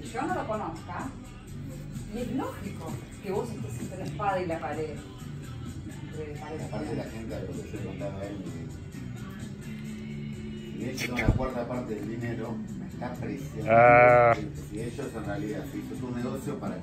que yo no lo conozca, y es lógico que vos estés entre la espada y la pared. Entre pared Aparte pared. la gente, a lo que yo le contaba a él, si ellos son la cuarta parte del dinero, me está presionando. Ah. Si ellos en realidad, si hizo tu negocio para que